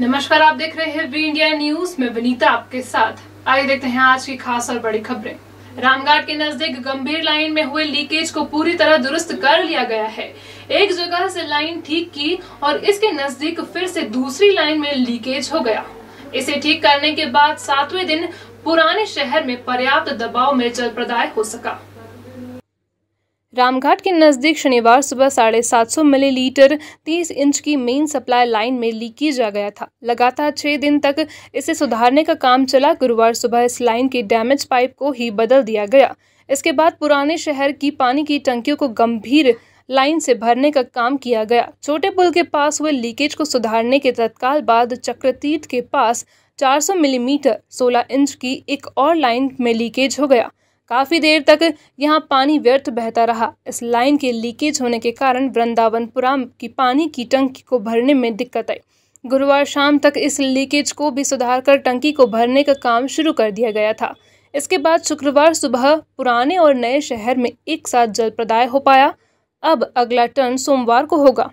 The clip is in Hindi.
नमस्कार, आप देख रहे हैं वी इंडिया न्यूज़। में विनीता आपके साथ। आइए देखते हैं आज की खास और बड़ी खबरें। रामघाट के नज़दीक गंभीर लाइन में हुए लीकेज को पूरी तरह दुरुस्त कर लिया गया है। एक जगह से लाइन ठीक की और इसके नज़दीक फिर से दूसरी लाइन में लीकेज हो गया। इसे ठीक करने के बाद सातवें दिन पुराने शहर में पर्याप्त दबाव में जल प्रदाय हो सका। रामघाट के नज़दीक शनिवार सुबह साढ़े सात सौ मिलीलीटर तीस इंच की मेन सप्लाई लाइन में लीकेज आ गया था। लगातार छह दिन तक इसे सुधारने का काम चला, गुरुवार सुबह इस लाइन की डैमेज पाइप को ही बदल दिया गया। इसके बाद पुराने शहर की पानी की टंकियों को गंभीर लाइन से भरने का काम किया गया। छोटे पुल के पास हुए लीकेज को सुधारने के तत्काल बाद चक्रतीर्थ के पास 400 मिलीमीटर 16 इंच की एक और लाइन में लीकेज हो गया। काफ़ी देर तक यहाँ पानी व्यर्थ बहता रहा। इस लाइन के लीकेज होने के कारण वृंदावनपुरा की पानी की टंकी को भरने में दिक्कत आई। गुरुवार शाम तक इस लीकेज को भी सुधार कर टंकी को भरने का काम शुरू कर दिया गया था। इसके बाद शुक्रवार सुबह पुराने और नए शहर में एक साथ जल प्रदाय हो पाया। अब अगला टर्न सोमवार को होगा।